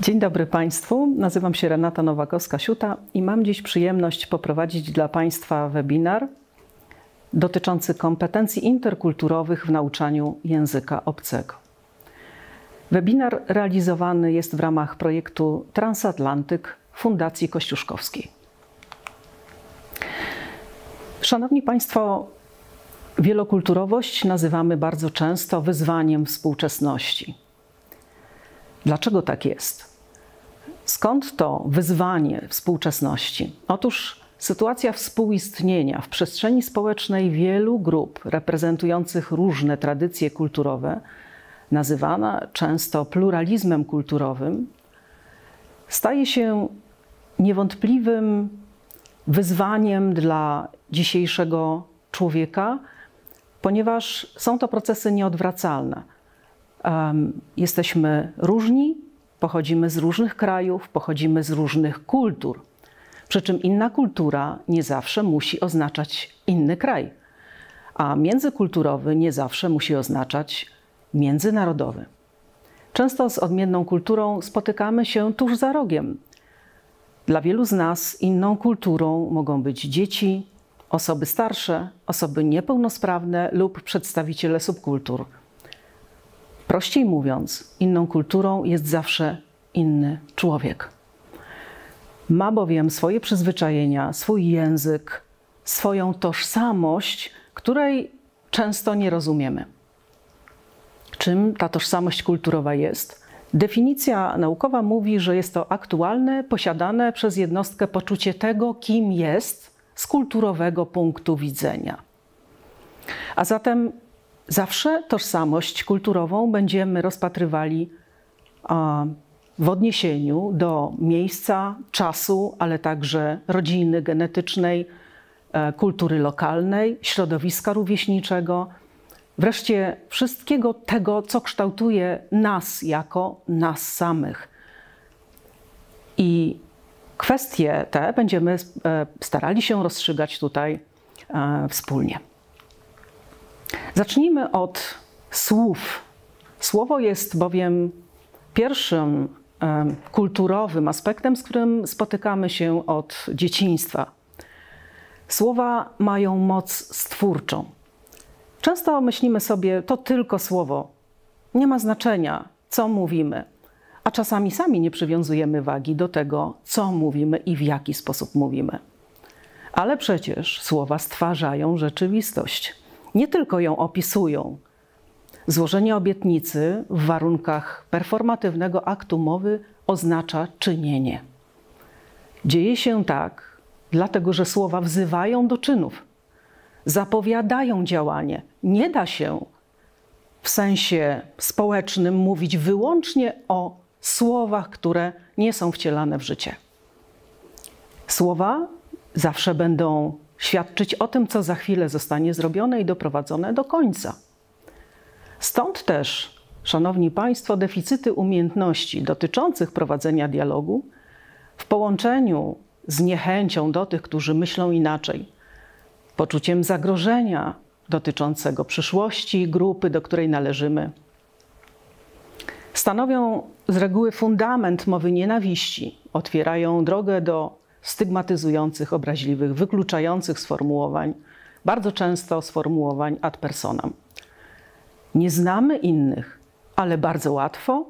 Dzień dobry Państwu. Nazywam się Renata Nowakowska-Siuta i mam dziś przyjemność poprowadzić dla Państwa webinar dotyczący kompetencji interkulturowych w nauczaniu języka obcego. Webinar realizowany jest w ramach projektu Transatlantyk Fundacji Kościuszkowskiej. Szanowni Państwo, wielokulturowość nazywamy bardzo często wyzwaniem współczesności. Dlaczego tak jest? Skąd to wyzwanie współczesności? Otóż sytuacja współistnienia w przestrzeni społecznej wielu grup reprezentujących różne tradycje kulturowe, nazywana często pluralizmem kulturowym, staje się niewątpliwym wyzwaniem dla dzisiejszego człowieka, ponieważ są to procesy nieodwracalne. Jesteśmy różni, pochodzimy z różnych krajów, pochodzimy z różnych kultur. Przy czym inna kultura nie zawsze musi oznaczać inny kraj, a międzykulturowy nie zawsze musi oznaczać międzynarodowy. Często z odmienną kulturą spotykamy się tuż za rogiem. Dla wielu z nas inną kulturą mogą być dzieci, osoby starsze, osoby niepełnosprawne lub przedstawiciele subkultur. Prościej mówiąc, inną kulturą jest zawsze inny człowiek. Ma bowiem swoje przyzwyczajenia, swój język, swoją tożsamość, której często nie rozumiemy. Czym ta tożsamość kulturowa jest? Definicja naukowa mówi, że jest to aktualne, posiadane przez jednostkę poczucie tego, kim jest z kulturowego punktu widzenia. A zatem zawsze tożsamość kulturową będziemy rozpatrywali w odniesieniu do miejsca, czasu, ale także rodziny genetycznej, e, kultury lokalnej, środowiska rówieśniczego, wreszcie wszystkiego tego, co kształtuje nas jako nas samych. I kwestie te będziemy e, starali się rozstrzygać tutaj e, wspólnie. Zacznijmy od słów. Słowo jest bowiem pierwszym kulturowym aspektem, z którym spotykamy się od dzieciństwa. Słowa mają moc stwórczą. Często myślimy sobie, to tylko słowo. Nie ma znaczenia, co mówimy, a czasami sami nie przywiązujemy wagi do tego, co mówimy i w jaki sposób mówimy. Ale przecież słowa stwarzają rzeczywistość. Nie tylko ją opisują. Złożenie obietnicy w warunkach performatywnego aktu mowy oznacza czynienie. Dzieje się tak, dlatego że słowa wzywają do czynów zapowiadają działanie. Nie da się w sensie społecznym mówić wyłącznie o słowach, które nie są wcielane w życie. Słowa zawsze będą świadczyć o tym, co za chwilę zostanie zrobione i doprowadzone do końca. Stąd też, Szanowni Państwo, deficyty umiejętności dotyczących prowadzenia dialogu w połączeniu z niechęcią do tych, którzy myślą inaczej, poczuciem zagrożenia dotyczącego przyszłości grupy, do której należymy. Stanowią z reguły fundament mowy nienawiści, otwierają drogę do stygmatyzujących, obraźliwych, wykluczających sformułowań, bardzo często sformułowań ad personam. Nie znamy innych, ale bardzo łatwo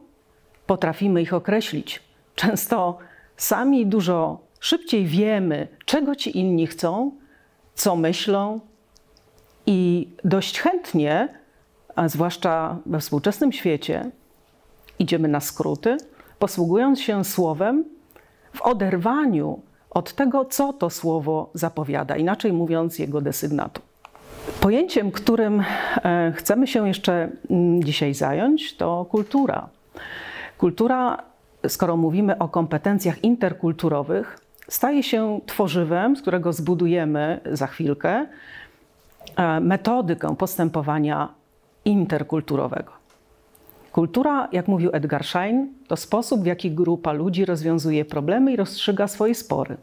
potrafimy ich określić. Często sami dużo szybciej wiemy, czego ci inni chcą, co myślą i dość chętnie, a zwłaszcza we współczesnym świecie, idziemy na skróty, posługując się słowem w oderwaniu od tego, co to słowo zapowiada, inaczej mówiąc, jego desygnatu. Pojęciem, którym e, chcemy się jeszcze mm, dzisiaj zająć, to kultura. Kultura, skoro mówimy o kompetencjach interkulturowych, staje się tworzywem, z którego zbudujemy za chwilkę e, metodykę postępowania interkulturowego. Kultura, jak mówił Edgar Schein, to sposób, w jaki grupa ludzi rozwiązuje problemy i rozstrzyga swoje spory.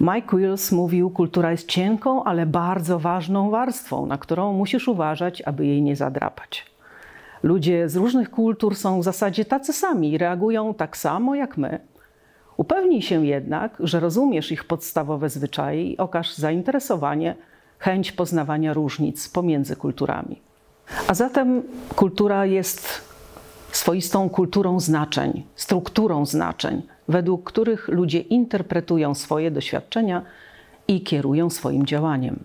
Mike Wills mówił, kultura jest cienką, ale bardzo ważną warstwą, na którą musisz uważać, aby jej nie zadrapać. Ludzie z różnych kultur są w zasadzie tacy sami reagują tak samo jak my. Upewnij się jednak, że rozumiesz ich podstawowe zwyczaje i okaż zainteresowanie, chęć poznawania różnic pomiędzy kulturami. A zatem kultura jest swoistą kulturą znaczeń, strukturą znaczeń, według których ludzie interpretują swoje doświadczenia i kierują swoim działaniem.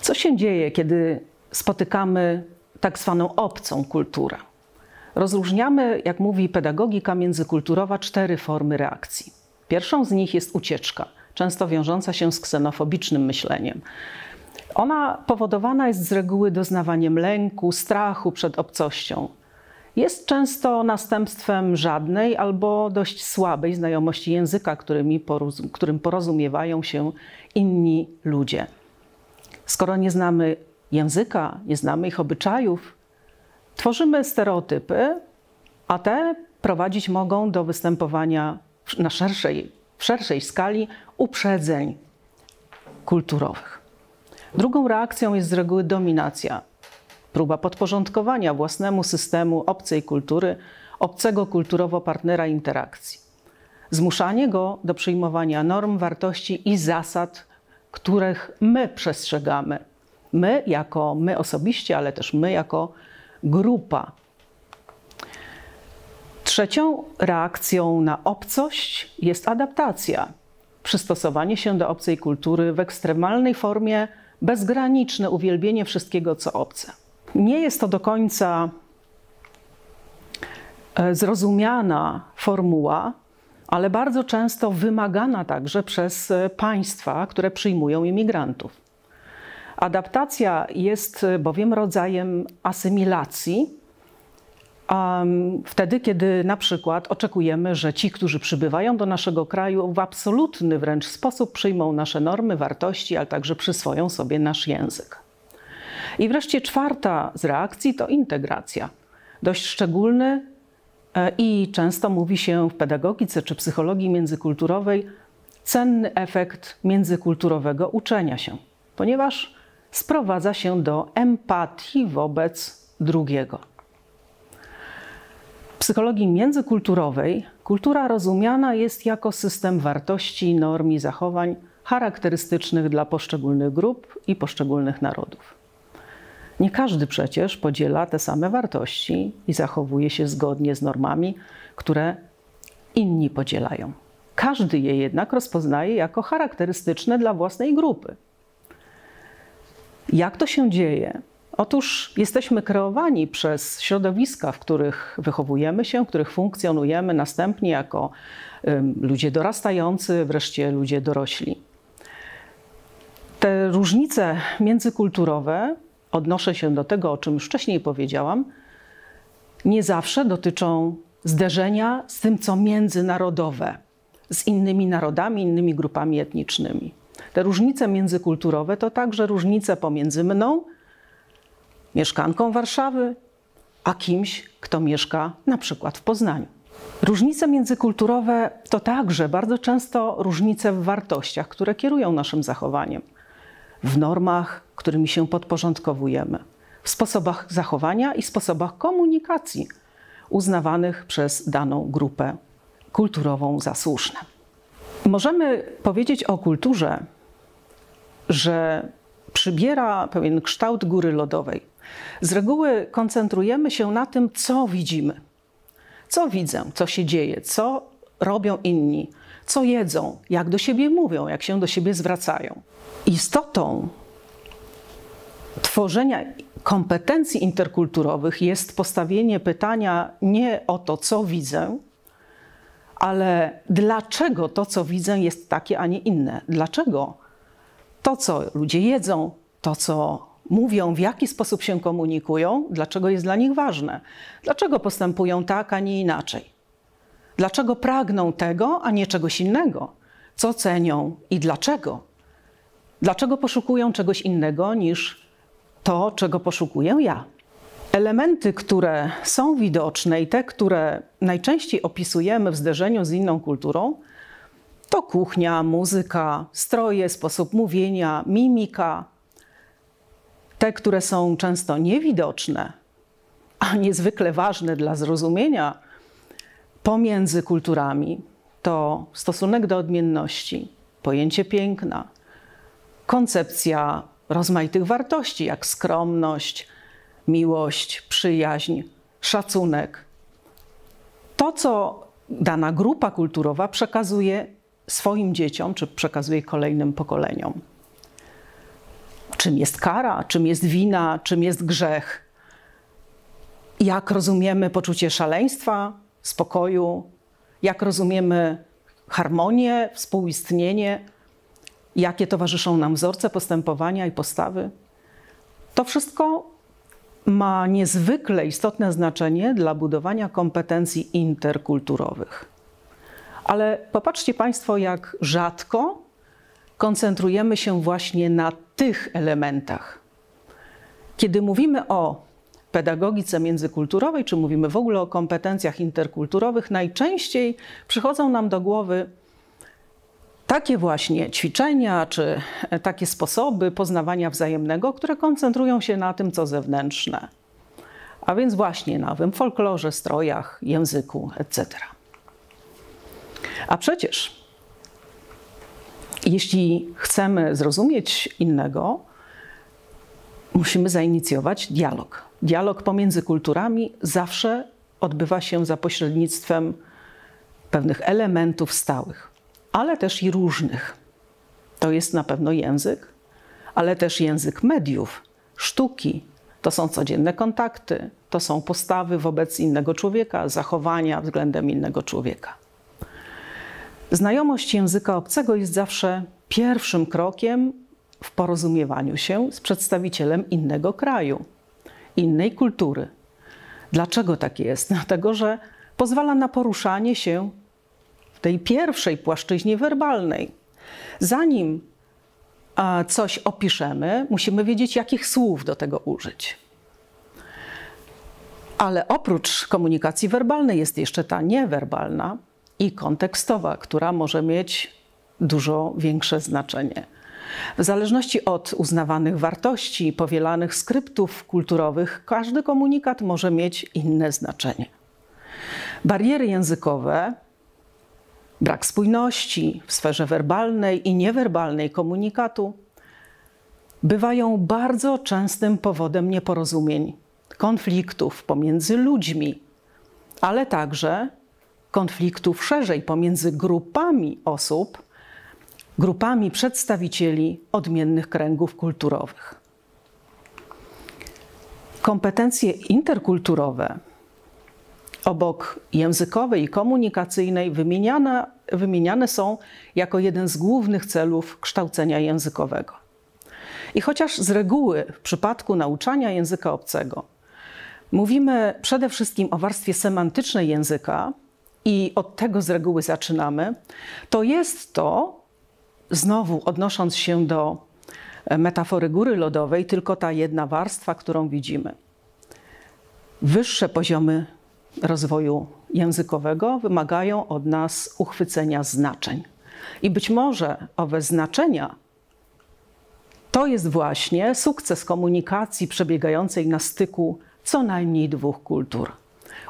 Co się dzieje, kiedy spotykamy tak zwaną obcą kulturę? Rozróżniamy, jak mówi pedagogika międzykulturowa, cztery formy reakcji. Pierwszą z nich jest ucieczka, często wiążąca się z ksenofobicznym myśleniem. Ona powodowana jest z reguły doznawaniem lęku, strachu przed obcością. Jest często następstwem żadnej albo dość słabej znajomości języka, którym porozumiewają się inni ludzie. Skoro nie znamy języka, nie znamy ich obyczajów, tworzymy stereotypy, a te prowadzić mogą do występowania na szerszej, w szerszej skali uprzedzeń kulturowych. Drugą reakcją jest z reguły dominacja, próba podporządkowania własnemu systemu obcej kultury, obcego kulturowo partnera interakcji. Zmuszanie go do przyjmowania norm, wartości i zasad, których my przestrzegamy. My jako my osobiście, ale też my jako grupa. Trzecią reakcją na obcość jest adaptacja, przystosowanie się do obcej kultury w ekstremalnej formie, bezgraniczne uwielbienie wszystkiego, co obce. Nie jest to do końca e, zrozumiana formuła, ale bardzo często wymagana także przez e, państwa, które przyjmują imigrantów. Adaptacja jest e, bowiem rodzajem asymilacji, wtedy, kiedy na przykład oczekujemy, że ci, którzy przybywają do naszego kraju, w absolutny wręcz sposób przyjmą nasze normy, wartości, ale także przyswoją sobie nasz język. I wreszcie czwarta z reakcji to integracja. Dość szczególny e, i często mówi się w pedagogice czy psychologii międzykulturowej cenny efekt międzykulturowego uczenia się, ponieważ sprowadza się do empatii wobec drugiego. W psychologii międzykulturowej kultura rozumiana jest jako system wartości, norm i zachowań charakterystycznych dla poszczególnych grup i poszczególnych narodów. Nie każdy przecież podziela te same wartości i zachowuje się zgodnie z normami, które inni podzielają. Każdy je jednak rozpoznaje jako charakterystyczne dla własnej grupy. Jak to się dzieje? Otóż jesteśmy kreowani przez środowiska, w których wychowujemy się, w których funkcjonujemy, następnie jako ludzie dorastający, wreszcie ludzie dorośli. Te różnice międzykulturowe odnoszę się do tego, o czym już wcześniej powiedziałam, nie zawsze dotyczą zderzenia z tym, co międzynarodowe, z innymi narodami, innymi grupami etnicznymi. Te różnice międzykulturowe to także różnice pomiędzy mną, mieszkanką Warszawy, a kimś, kto mieszka na przykład w Poznaniu. Różnice międzykulturowe to także bardzo często różnice w wartościach, które kierują naszym zachowaniem w normach, którymi się podporządkowujemy, w sposobach zachowania i sposobach komunikacji uznawanych przez daną grupę kulturową za słuszne. Możemy powiedzieć o kulturze, że przybiera pewien kształt góry lodowej. Z reguły koncentrujemy się na tym, co widzimy. Co widzę, co się dzieje, co robią inni, co jedzą, jak do siebie mówią, jak się do siebie zwracają. Istotą tworzenia kompetencji interkulturowych jest postawienie pytania nie o to, co widzę, ale dlaczego to, co widzę, jest takie, a nie inne. Dlaczego to, co ludzie jedzą, to, co mówią, w jaki sposób się komunikują, dlaczego jest dla nich ważne, dlaczego postępują tak, a nie inaczej. Dlaczego pragną tego, a nie czegoś innego? Co cenią i dlaczego? Dlaczego poszukują czegoś innego niż to, czego poszukuję ja? Elementy, które są widoczne i te, które najczęściej opisujemy w zderzeniu z inną kulturą, to kuchnia, muzyka, stroje, sposób mówienia, mimika. Te, które są często niewidoczne, a niezwykle ważny dla zrozumienia pomiędzy kulturami, to stosunek do odmienności, pojęcie piękna, koncepcja rozmaitych wartości, jak skromność, miłość, przyjaźń, szacunek. To, co dana grupa kulturowa przekazuje swoim dzieciom, czy przekazuje kolejnym pokoleniom. Czym jest kara, czym jest wina, czym jest grzech. Jak rozumiemy poczucie szaleństwa, spokoju, jak rozumiemy harmonię, współistnienie, jakie towarzyszą nam wzorce postępowania i postawy. To wszystko ma niezwykle istotne znaczenie dla budowania kompetencji interkulturowych. Ale popatrzcie Państwo, jak rzadko koncentrujemy się właśnie na tych elementach. Kiedy mówimy o pedagogice międzykulturowej, czy mówimy w ogóle o kompetencjach interkulturowych, najczęściej przychodzą nam do głowy takie właśnie ćwiczenia czy takie sposoby poznawania wzajemnego, które koncentrują się na tym, co zewnętrzne. A więc właśnie na nowym folklorze, strojach, języku, etc. A przecież, jeśli chcemy zrozumieć innego, musimy zainicjować dialog. Dialog pomiędzy kulturami zawsze odbywa się za pośrednictwem pewnych elementów stałych, ale też i różnych. To jest na pewno język, ale też język mediów, sztuki. To są codzienne kontakty, to są postawy wobec innego człowieka, zachowania względem innego człowieka. Znajomość języka obcego jest zawsze pierwszym krokiem w porozumiewaniu się z przedstawicielem innego kraju, innej kultury. Dlaczego tak jest? Dlatego, że pozwala na poruszanie się w tej pierwszej płaszczyźnie werbalnej. Zanim coś opiszemy, musimy wiedzieć, jakich słów do tego użyć. Ale oprócz komunikacji werbalnej jest jeszcze ta niewerbalna i kontekstowa, która może mieć dużo większe znaczenie. W zależności od uznawanych wartości i powielanych skryptów kulturowych, każdy komunikat może mieć inne znaczenie. Bariery językowe, brak spójności w sferze werbalnej i niewerbalnej komunikatu bywają bardzo częstym powodem nieporozumień, konfliktów pomiędzy ludźmi, ale także konfliktów szerzej pomiędzy grupami osób grupami przedstawicieli odmiennych kręgów kulturowych. Kompetencje interkulturowe obok językowej i komunikacyjnej wymieniane, są jako jeden z głównych celów kształcenia językowego. I chociaż z reguły w przypadku nauczania języka obcego mówimy przede wszystkim o warstwie semantycznej języka i od tego z reguły zaczynamy, to jest to znowu odnosząc się do e, metafory góry lodowej, tylko ta jedna warstwa, którą widzimy. Wyższe poziomy rozwoju językowego wymagają od nas uchwycenia znaczeń. I być może owe znaczenia to jest właśnie sukces komunikacji przebiegającej na styku co najmniej dwóch kultur.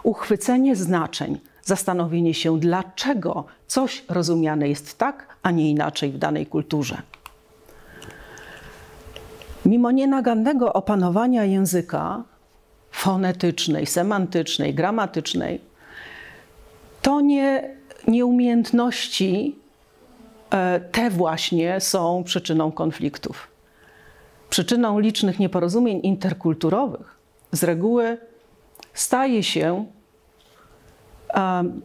Uchwycenie znaczeń, zastanowienie się, dlaczego coś rozumiane jest tak, a nie inaczej w danej kulturze. Mimo nienagannego opanowania języka fonetycznej, semantycznej, gramatycznej, to nie, nieumiejętności e, te właśnie są przyczyną konfliktów. Przyczyną licznych nieporozumień interkulturowych z reguły staje się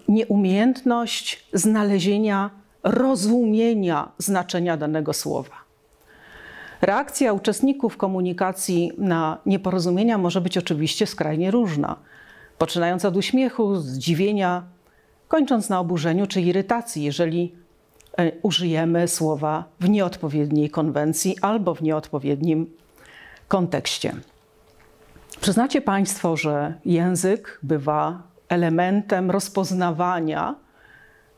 nieumiejętność znalezienia rozumienia znaczenia danego słowa. Reakcja uczestników komunikacji na nieporozumienia może być oczywiście skrajnie różna, poczynając od uśmiechu, zdziwienia, kończąc na oburzeniu czy irytacji, jeżeli e, użyjemy słowa w nieodpowiedniej konwencji albo w nieodpowiednim kontekście. Przyznacie Państwo, że język bywa elementem rozpoznawania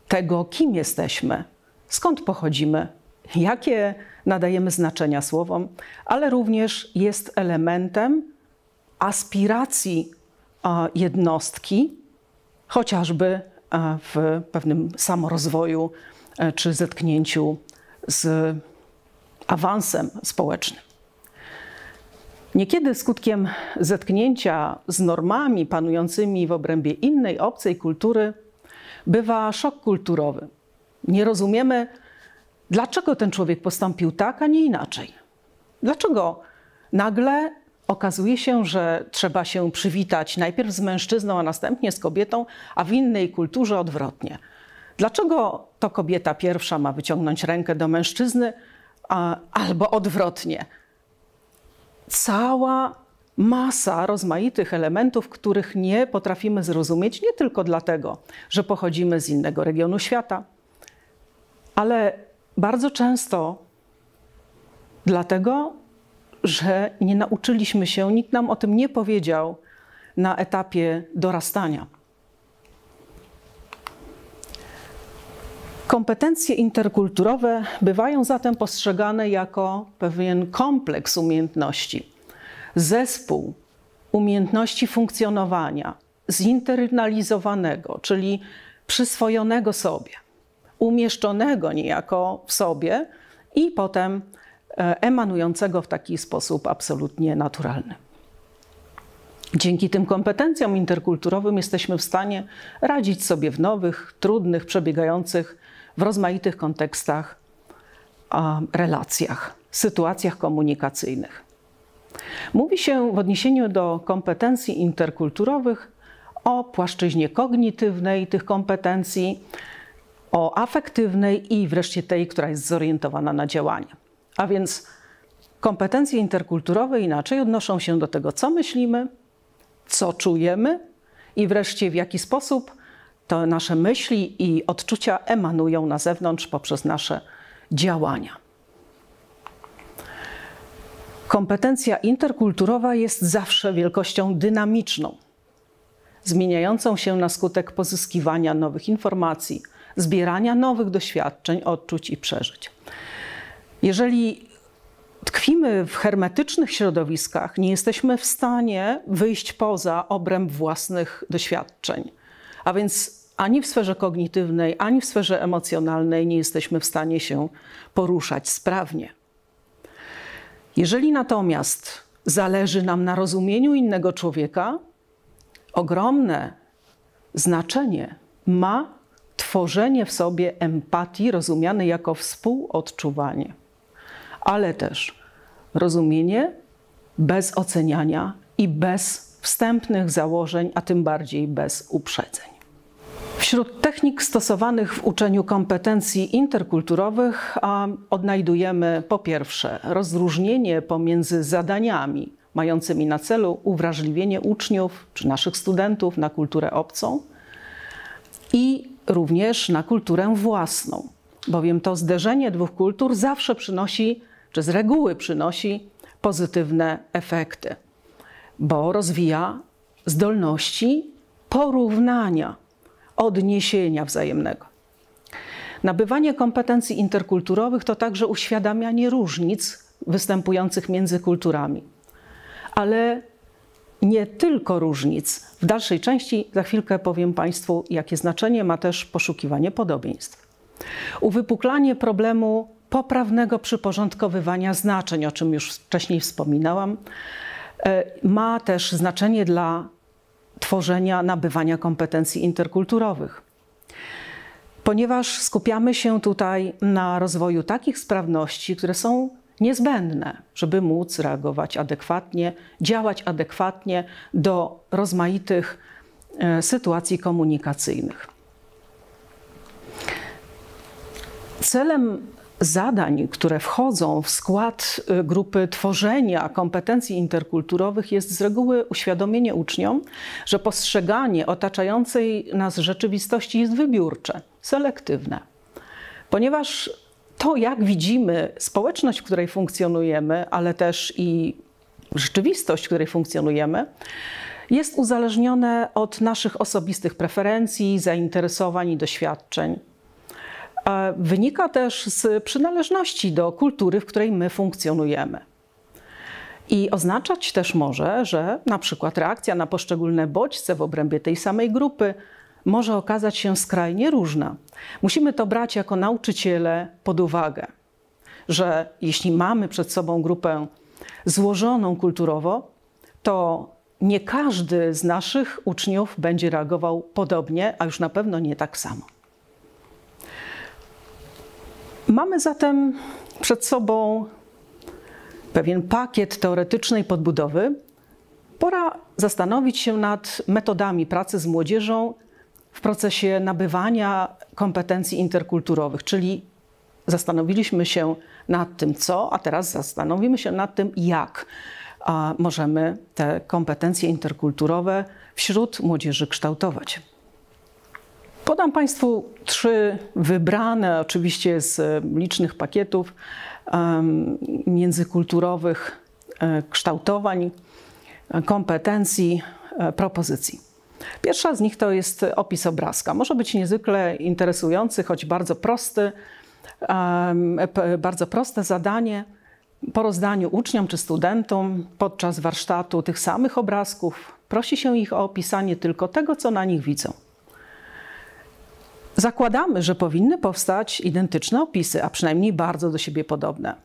tego, kim jesteśmy, skąd pochodzimy, jakie nadajemy znaczenia słowom, ale również jest elementem aspiracji jednostki, chociażby w pewnym samorozwoju czy zetknięciu z awansem społecznym. Niekiedy skutkiem zetknięcia z normami panującymi w obrębie innej, obcej kultury bywa szok kulturowy. Nie rozumiemy, dlaczego ten człowiek postąpił tak, a nie inaczej. Dlaczego nagle okazuje się, że trzeba się przywitać najpierw z mężczyzną, a następnie z kobietą, a w innej kulturze odwrotnie. Dlaczego to kobieta pierwsza ma wyciągnąć rękę do mężczyzny, a, albo odwrotnie? Cała masa rozmaitych elementów, których nie potrafimy zrozumieć, nie tylko dlatego, że pochodzimy z innego regionu świata, ale bardzo często dlatego, że nie nauczyliśmy się, nikt nam o tym nie powiedział na etapie dorastania. Kompetencje interkulturowe bywają zatem postrzegane jako pewien kompleks umiejętności, zespół umiejętności funkcjonowania zinternalizowanego, czyli przyswojonego sobie, umieszczonego niejako w sobie i potem e, emanującego w taki sposób absolutnie naturalny. Dzięki tym kompetencjom interkulturowym jesteśmy w stanie radzić sobie w nowych, trudnych, przebiegających w rozmaitych kontekstach relacjach, sytuacjach komunikacyjnych. Mówi się w odniesieniu do kompetencji interkulturowych o płaszczyźnie kognitywnej tych kompetencji, o afektywnej i wreszcie tej, która jest zorientowana na działanie. A więc kompetencje interkulturowe inaczej odnoszą się do tego, co myślimy, co czujemy i wreszcie w jaki sposób to nasze myśli i odczucia emanują na zewnątrz poprzez nasze działania. Kompetencja interkulturowa jest zawsze wielkością dynamiczną, zmieniającą się na skutek pozyskiwania nowych informacji, zbierania nowych doświadczeń, odczuć i przeżyć. Jeżeli tkwimy w hermetycznych środowiskach, nie jesteśmy w stanie wyjść poza obręb własnych doświadczeń. A więc ani w sferze kognitywnej, ani w sferze emocjonalnej nie jesteśmy w stanie się poruszać sprawnie. Jeżeli natomiast zależy nam na rozumieniu innego człowieka, ogromne znaczenie ma tworzenie w sobie empatii, rozumiane jako współodczuwanie, ale też rozumienie bez oceniania i bez wstępnych założeń, a tym bardziej bez uprzedzeń. Wśród technik stosowanych w uczeniu kompetencji interkulturowych odnajdujemy po pierwsze rozróżnienie pomiędzy zadaniami mającymi na celu uwrażliwienie uczniów czy naszych studentów na kulturę obcą i również na kulturę własną, bowiem to zderzenie dwóch kultur zawsze przynosi, czy z reguły przynosi pozytywne efekty, bo rozwija zdolności porównania odniesienia wzajemnego. Nabywanie kompetencji interkulturowych to także uświadamianie różnic występujących między kulturami, ale nie tylko różnic. W dalszej części za chwilkę powiem Państwu, jakie znaczenie ma też poszukiwanie podobieństw. Uwypuklanie problemu poprawnego przyporządkowywania znaczeń, o czym już wcześniej wspominałam, e, ma też znaczenie dla tworzenia, nabywania kompetencji interkulturowych. Ponieważ skupiamy się tutaj na rozwoju takich sprawności, które są niezbędne, żeby móc reagować adekwatnie, działać adekwatnie do rozmaitych e, sytuacji komunikacyjnych. Celem zadań, które wchodzą w skład y, grupy tworzenia kompetencji interkulturowych, jest z reguły uświadomienie uczniom, że postrzeganie otaczającej nas rzeczywistości jest wybiórcze, selektywne. Ponieważ to, jak widzimy społeczność, w której funkcjonujemy, ale też i rzeczywistość, w której funkcjonujemy, jest uzależnione od naszych osobistych preferencji, zainteresowań i doświadczeń wynika też z przynależności do kultury, w której my funkcjonujemy. I oznaczać też może, że na przykład reakcja na poszczególne bodźce w obrębie tej samej grupy może okazać się skrajnie różna. Musimy to brać jako nauczyciele pod uwagę, że jeśli mamy przed sobą grupę złożoną kulturowo, to nie każdy z naszych uczniów będzie reagował podobnie, a już na pewno nie tak samo. Mamy zatem przed sobą pewien pakiet teoretycznej podbudowy. Pora zastanowić się nad metodami pracy z młodzieżą w procesie nabywania kompetencji interkulturowych, czyli zastanowiliśmy się nad tym, co, a teraz zastanowimy się nad tym, jak możemy te kompetencje interkulturowe wśród młodzieży kształtować. Podam Państwu trzy wybrane, oczywiście z licznych pakietów międzykulturowych e, kształtowań, kompetencji, e, propozycji. Pierwsza z nich to jest opis obrazka. Może być niezwykle interesujący, choć bardzo prosty, bardzo proste zadanie po rozdaniu uczniom czy studentom podczas warsztatu tych samych obrazków prosi się ich o opisanie tylko tego, co na nich widzą. Zakładamy, że powinny powstać identyczne opisy, a przynajmniej bardzo do siebie podobne.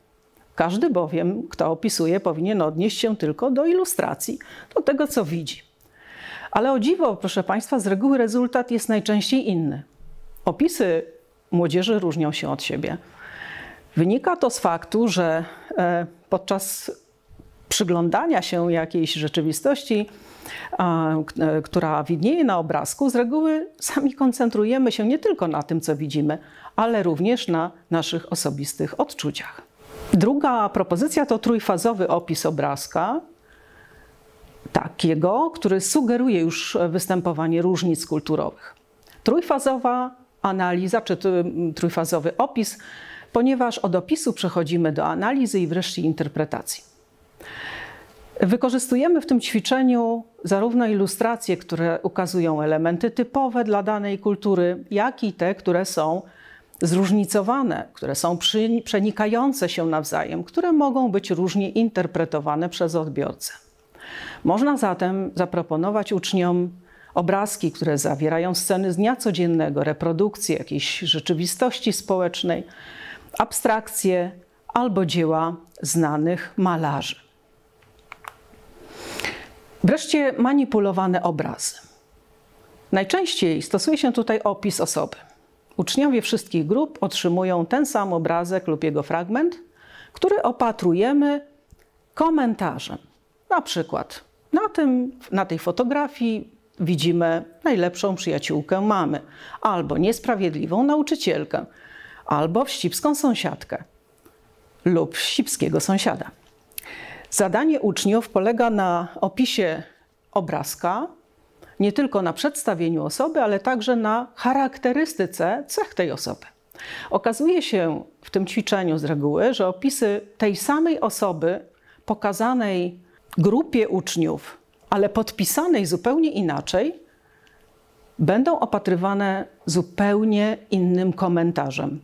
Każdy bowiem, kto opisuje, powinien odnieść się tylko do ilustracji, do tego, co widzi. Ale o dziwo, proszę Państwa, z reguły rezultat jest najczęściej inny. Opisy młodzieży różnią się od siebie. Wynika to z faktu, że e, podczas przyglądania się jakiejś rzeczywistości, która widnieje na obrazku, z reguły sami koncentrujemy się nie tylko na tym, co widzimy, ale również na naszych osobistych odczuciach. Druga propozycja to trójfazowy opis obrazka, takiego, który sugeruje już występowanie różnic kulturowych. Trójfazowa analiza czy trójfazowy opis, ponieważ od opisu przechodzimy do analizy i wreszcie interpretacji. Wykorzystujemy w tym ćwiczeniu zarówno ilustracje, które ukazują elementy typowe dla danej kultury, jak i te, które są zróżnicowane, które są przenikające się nawzajem, które mogą być różnie interpretowane przez odbiorcę. Można zatem zaproponować uczniom obrazki, które zawierają sceny z dnia codziennego, reprodukcje jakiejś rzeczywistości społecznej, abstrakcje albo dzieła znanych malarzy. Wreszcie manipulowane obrazy. Najczęściej stosuje się tutaj opis osoby. Uczniowie wszystkich grup otrzymują ten sam obrazek lub jego fragment, który opatrujemy komentarzem. Na przykład na, tym, na tej fotografii widzimy najlepszą przyjaciółkę mamy, albo niesprawiedliwą nauczycielkę, albo wścibską sąsiadkę lub wścibskiego sąsiada. Zadanie uczniów polega na opisie obrazka, nie tylko na przedstawieniu osoby, ale także na charakterystyce cech tej osoby. Okazuje się w tym ćwiczeniu z reguły, że opisy tej samej osoby pokazanej grupie uczniów, ale podpisanej zupełnie inaczej, będą opatrywane zupełnie innym komentarzem.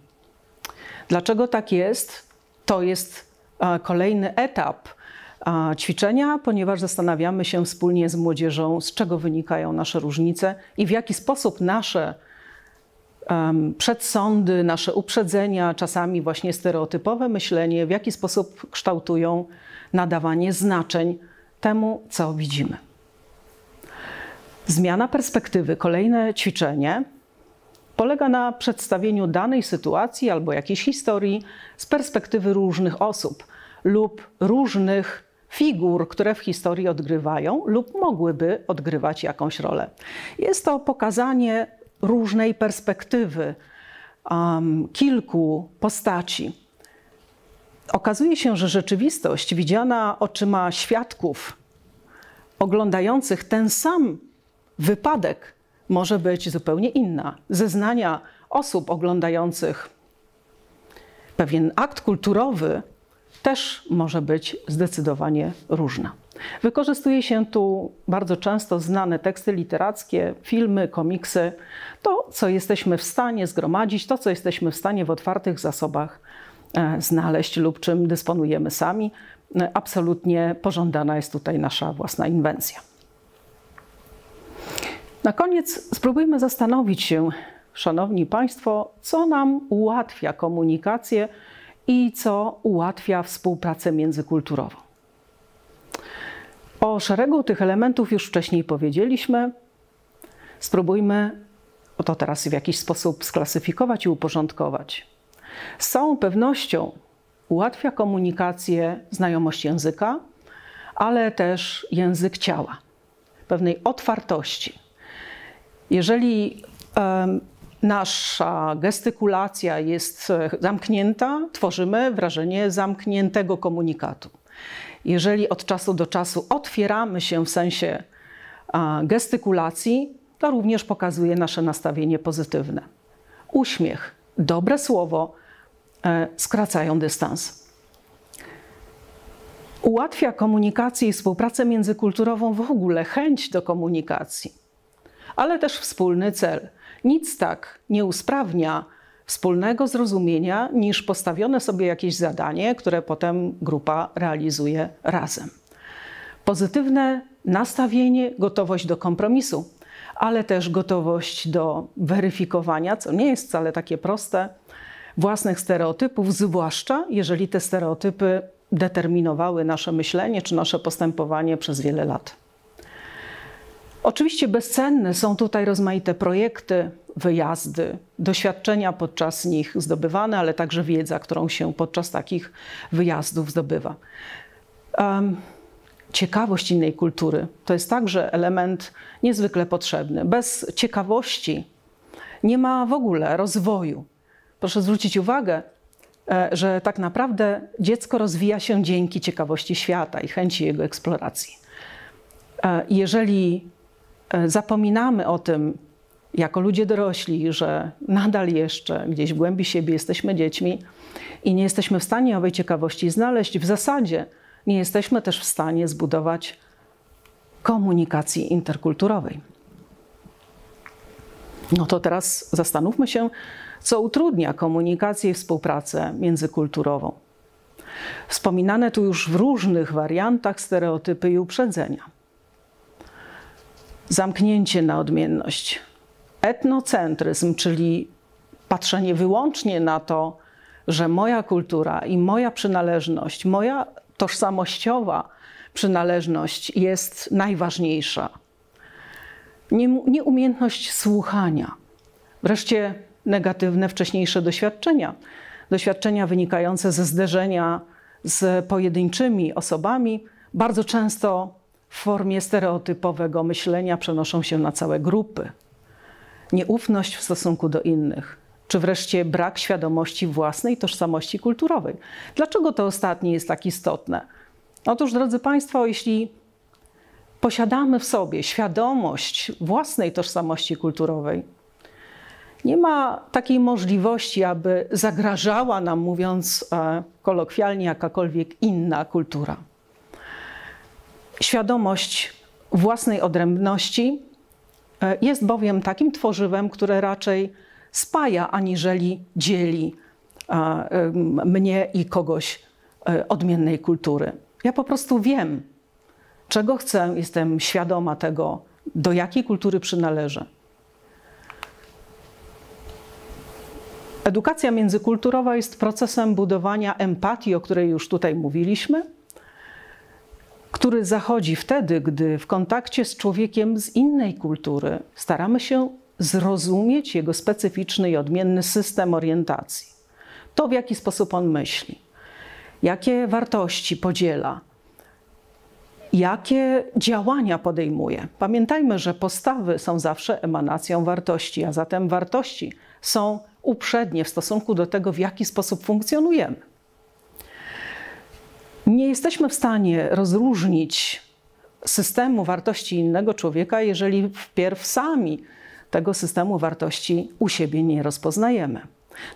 Dlaczego tak jest? To jest e, kolejny etap ćwiczenia, ponieważ zastanawiamy się wspólnie z młodzieżą, z czego wynikają nasze różnice i w jaki sposób nasze przedsądy, nasze uprzedzenia, czasami właśnie stereotypowe myślenie, w jaki sposób kształtują nadawanie znaczeń temu, co widzimy. Zmiana perspektywy, kolejne ćwiczenie, polega na przedstawieniu danej sytuacji albo jakiejś historii z perspektywy różnych osób lub różnych figur, które w historii odgrywają lub mogłyby odgrywać jakąś rolę. Jest to pokazanie różnej perspektywy um, kilku postaci okazuje się, że rzeczywistość widziana oczyma świadków oglądających ten sam wypadek może być zupełnie inna. Zeznania osób oglądających pewien akt kulturowy też może być zdecydowanie różna. Wykorzystuje się tu bardzo często znane teksty literackie, filmy, komiksy, to, co jesteśmy w stanie zgromadzić, to, co jesteśmy w stanie w otwartych zasobach E, znaleźć lub czym dysponujemy sami, absolutnie pożądana jest tutaj nasza własna inwencja. Na koniec spróbujmy zastanowić się, Szanowni Państwo, co nam ułatwia komunikację i co ułatwia współpracę międzykulturową. O szeregu tych elementów już wcześniej powiedzieliśmy. Spróbujmy to teraz w jakiś sposób sklasyfikować i uporządkować. Z całą pewnością ułatwia komunikację znajomość języka, ale też język ciała, pewnej otwartości. Jeżeli nasza gestykulacja jest zamknięta, tworzymy wrażenie zamkniętego komunikatu. Jeżeli od czasu do czasu otwieramy się w sensie gestykulacji, to również pokazuje nasze nastawienie pozytywne. Uśmiech, dobre słowo e, skracają dystans. Ułatwia komunikację i współpracę międzykulturową w ogóle, chęć do komunikacji, ale też wspólny cel. Nic tak nie usprawnia wspólnego zrozumienia niż postawione sobie jakieś zadanie, które potem grupa realizuje razem. Pozytywne nastawienie, gotowość do kompromisu ale też gotowość do weryfikowania, co nie jest wcale takie proste, własnych stereotypów, zwłaszcza jeżeli te stereotypy determinowały nasze myślenie czy nasze postępowanie przez wiele lat. Oczywiście bezcenne są tutaj rozmaite projekty, wyjazdy, doświadczenia podczas nich zdobywane, ale także wiedza, którą się podczas takich wyjazdów zdobywa. Um, ciekawość innej kultury to jest także element niezwykle potrzebny. Bez ciekawości nie ma w ogóle rozwoju. Proszę zwrócić uwagę, e, że tak naprawdę dziecko rozwija się dzięki ciekawości świata i chęci jego eksploracji. E, jeżeli zapominamy o tym, jako ludzie dorośli, że nadal jeszcze gdzieś w głębi siebie jesteśmy dziećmi i nie jesteśmy w stanie owej ciekawości znaleźć, w zasadzie nie jesteśmy też w stanie zbudować komunikacji interkulturowej. No to teraz zastanówmy się, co utrudnia komunikację i współpracę międzykulturową. Wspominane tu już w różnych wariantach stereotypy i uprzedzenia. Zamknięcie na odmienność, etnocentryzm, czyli patrzenie wyłącznie na to, że moja kultura i moja przynależność, moja tożsamościowa przynależność jest najważniejsza. Nieumiejętność słuchania. Wreszcie negatywne wcześniejsze doświadczenia. Doświadczenia wynikające ze zderzenia z pojedynczymi osobami, bardzo często w formie stereotypowego myślenia przenoszą się na całe grupy. Nieufność w stosunku do innych, czy wreszcie brak świadomości własnej tożsamości kulturowej. Dlaczego to ostatnie jest tak istotne? Otóż, drodzy Państwo, jeśli posiadamy w sobie świadomość własnej tożsamości kulturowej, nie ma takiej możliwości, aby zagrażała nam, mówiąc e, kolokwialnie, jakakolwiek inna kultura. Świadomość własnej odrębności e, jest bowiem takim tworzywem, które raczej spaja, aniżeli dzieli e, mnie i kogoś odmiennej kultury. Ja po prostu wiem, czego chcę, jestem świadoma tego, do jakiej kultury przynależę. Edukacja międzykulturowa jest procesem budowania empatii, o której już tutaj mówiliśmy, który zachodzi wtedy, gdy w kontakcie z człowiekiem z innej kultury staramy się zrozumieć jego specyficzny i odmienny system orientacji. To, w jaki sposób on myśli jakie wartości podziela, jakie działania podejmuje. Pamiętajmy, że postawy są zawsze emanacją wartości, a zatem wartości są uprzednie w stosunku do tego, w jaki sposób funkcjonujemy. Nie jesteśmy w stanie rozróżnić systemu wartości innego człowieka, jeżeli wpierw sami tego systemu wartości u siebie nie rozpoznajemy.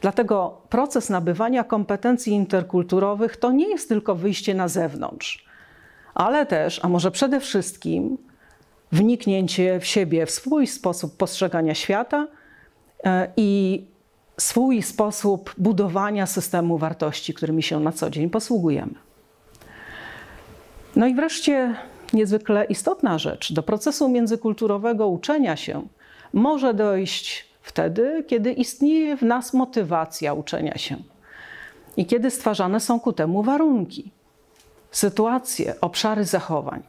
Dlatego proces nabywania kompetencji interkulturowych to nie jest tylko wyjście na zewnątrz, ale też, a może przede wszystkim, wniknięcie w siebie, w swój sposób postrzegania świata e, i swój sposób budowania systemu wartości, którymi się na co dzień posługujemy. No i wreszcie niezwykle istotna rzecz. Do procesu międzykulturowego uczenia się może dojść wtedy, kiedy istnieje w nas motywacja uczenia się i kiedy stwarzane są ku temu warunki, sytuacje, obszary zachowań.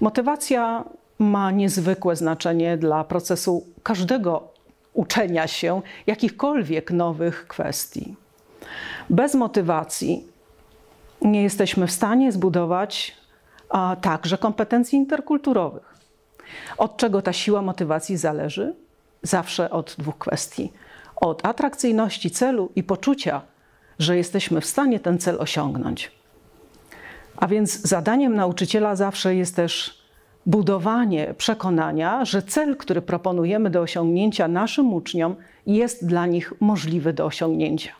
Motywacja ma niezwykłe znaczenie dla procesu każdego uczenia się jakichkolwiek nowych kwestii. Bez motywacji nie jesteśmy w stanie zbudować a, także kompetencji interkulturowych. Od czego ta siła motywacji zależy? Zawsze od dwóch kwestii: od atrakcyjności celu i poczucia, że jesteśmy w stanie ten cel osiągnąć. A więc zadaniem nauczyciela zawsze jest też budowanie przekonania, że cel, który proponujemy do osiągnięcia naszym uczniom, jest dla nich możliwy do osiągnięcia.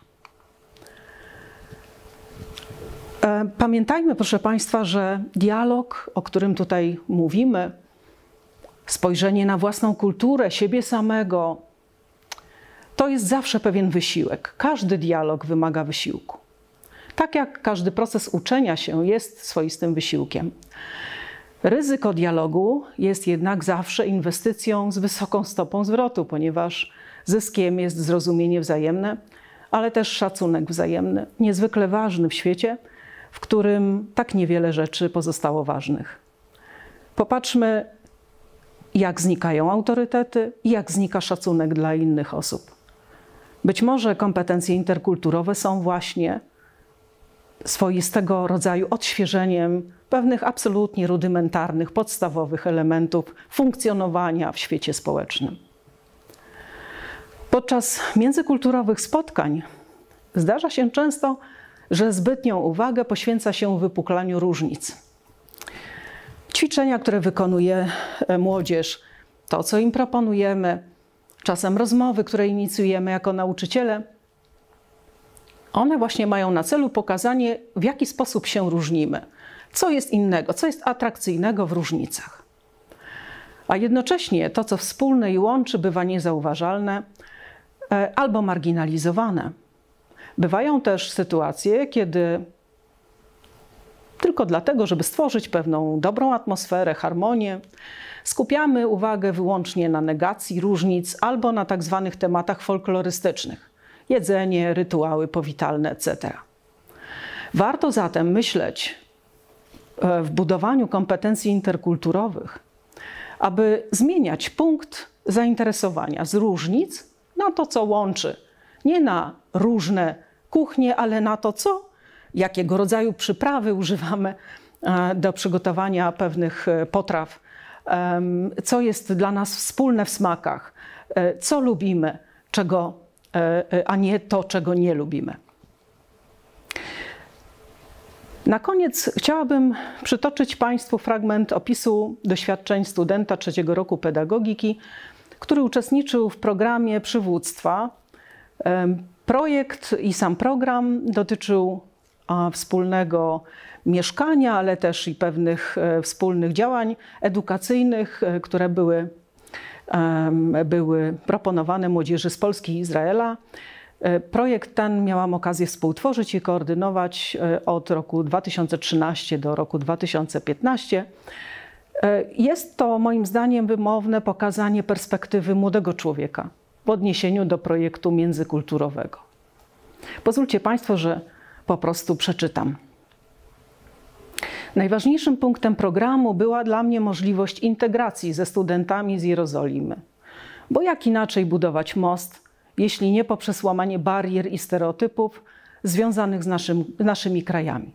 Pamiętajmy, proszę Państwa, że dialog, o którym tutaj mówimy, spojrzenie na własną kulturę, siebie samego, to jest zawsze pewien wysiłek. Każdy dialog wymaga wysiłku. Tak jak każdy proces uczenia się jest swoistym wysiłkiem. Ryzyko dialogu jest jednak zawsze inwestycją z wysoką stopą zwrotu, ponieważ zyskiem jest zrozumienie wzajemne, ale też szacunek wzajemny, niezwykle ważny w świecie, w którym tak niewiele rzeczy pozostało ważnych. Popatrzmy, jak znikają autorytety i jak znika szacunek dla innych osób. Być może kompetencje interkulturowe są właśnie swoistego rodzaju odświeżeniem pewnych absolutnie rudymentarnych, podstawowych elementów funkcjonowania w świecie społecznym. Podczas międzykulturowych spotkań zdarza się często, że zbytnią uwagę poświęca się wypuklaniu różnic. Ćwiczenia, które wykonuje e, młodzież, to co im proponujemy, czasem rozmowy, które inicjujemy jako nauczyciele, one właśnie mają na celu pokazanie, w jaki sposób się różnimy, co jest innego, co jest atrakcyjnego w różnicach. A jednocześnie to, co wspólne i łączy, bywa niezauważalne e, albo marginalizowane. Bywają też sytuacje, kiedy tylko dlatego, żeby stworzyć pewną dobrą atmosferę, harmonię, skupiamy uwagę wyłącznie na negacji różnic albo na tak zwanych tematach folklorystycznych jedzenie, rytuały powitalne, etc. Warto zatem myśleć e, w budowaniu kompetencji interkulturowych, aby zmieniać punkt zainteresowania z różnic na to, co łączy, nie na różne kuchnie, ale na to, co, jakiego rodzaju przyprawy używamy e, do przygotowania pewnych e, potraw, co jest dla nas wspólne w smakach, co lubimy, czego E, e, a nie to, czego nie lubimy. Na koniec chciałabym przytoczyć Państwu fragment opisu doświadczeń studenta trzeciego roku pedagogiki, który uczestniczył w programie przywództwa. Projekt i sam program dotyczył wspólnego mieszkania, ale też i pewnych e, wspólnych działań edukacyjnych, które były były proponowane młodzieży z Polski i Izraela. E, projekt ten miałam okazję współtworzyć i koordynować e, od roku 2013 do roku 2015. E, jest to moim zdaniem wymowne pokazanie perspektywy młodego człowieka w odniesieniu do projektu międzykulturowego. Pozwólcie Państwo, że po prostu przeczytam. Najważniejszym punktem programu była dla mnie możliwość integracji ze studentami z Jerozolimy. Bo jak inaczej budować most, jeśli nie poprzez łamanie barier i stereotypów związanych z naszym, naszymi krajami?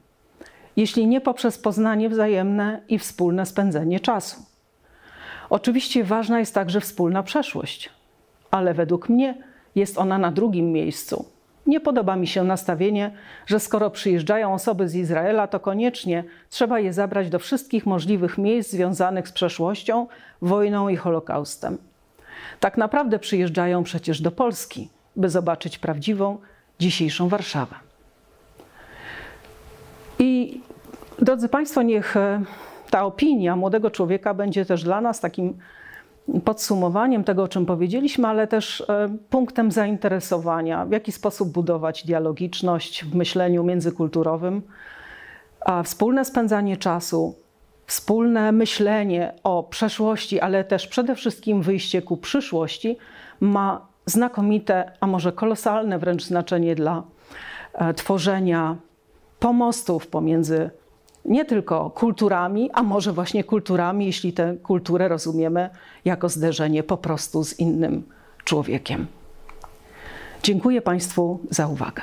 Jeśli nie poprzez poznanie wzajemne i wspólne spędzenie czasu? Oczywiście ważna jest także wspólna przeszłość, ale według mnie jest ona na drugim miejscu nie podoba mi się nastawienie, że skoro przyjeżdżają osoby z Izraela, to koniecznie trzeba je zabrać do wszystkich możliwych miejsc związanych z przeszłością, wojną i Holokaustem. Tak naprawdę przyjeżdżają przecież do Polski, by zobaczyć prawdziwą, dzisiejszą Warszawę. I drodzy Państwo, niech e, ta opinia młodego człowieka będzie też dla nas takim podsumowaniem tego, o czym powiedzieliśmy, ale też e, punktem zainteresowania, w jaki sposób budować dialogiczność w myśleniu międzykulturowym, A wspólne spędzanie czasu, wspólne myślenie o przeszłości, ale też przede wszystkim wyjście ku przyszłości ma znakomite, a może kolosalne wręcz znaczenie dla e, tworzenia pomostów pomiędzy nie tylko kulturami, a może właśnie kulturami, jeśli tę kulturę rozumiemy jako zderzenie po prostu z innym człowiekiem. Dziękuję Państwu za uwagę.